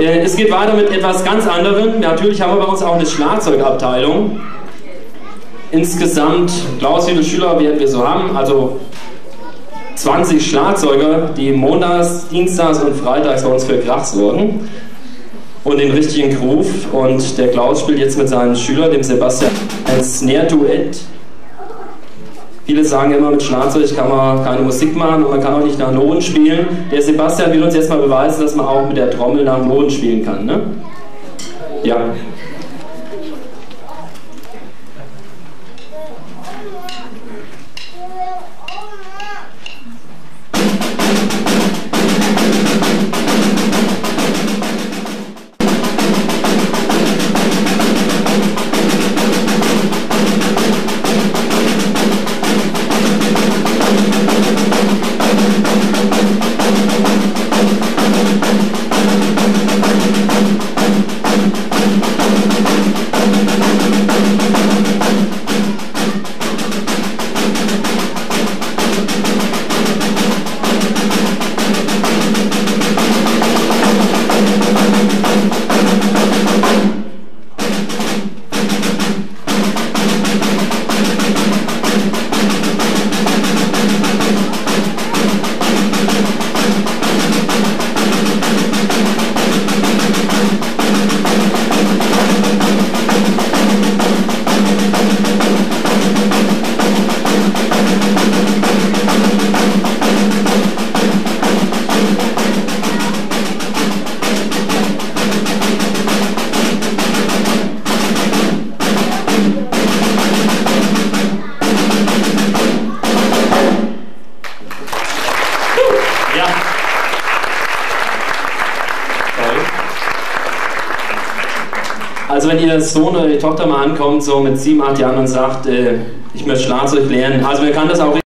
Äh, es geht weiter mit etwas ganz anderem. Natürlich haben wir bei uns auch eine Schlagzeugabteilung. Insgesamt, Klaus, wie viele Schüler werden wir so haben? Also 20 Schlagzeuger, die montags, dienstags und freitags bei uns für Krach sorgen und den richtigen Groove. Und der Klaus spielt jetzt mit seinen Schülern, dem Sebastian, ein Snare-Duett. Viele sagen immer, mit Schlagzeug kann man keine Musik machen und man kann auch nicht nach Noten spielen. Der Sebastian will uns jetzt mal beweisen, dass man auch mit der Trommel nach Noten spielen kann. Ne? Ja. Also wenn ihr Sohn oder die Tochter mal ankommt, so mit sieben, acht Jahren und sagt, äh, ich möchte Schlagzeug lernen, also man kann das auch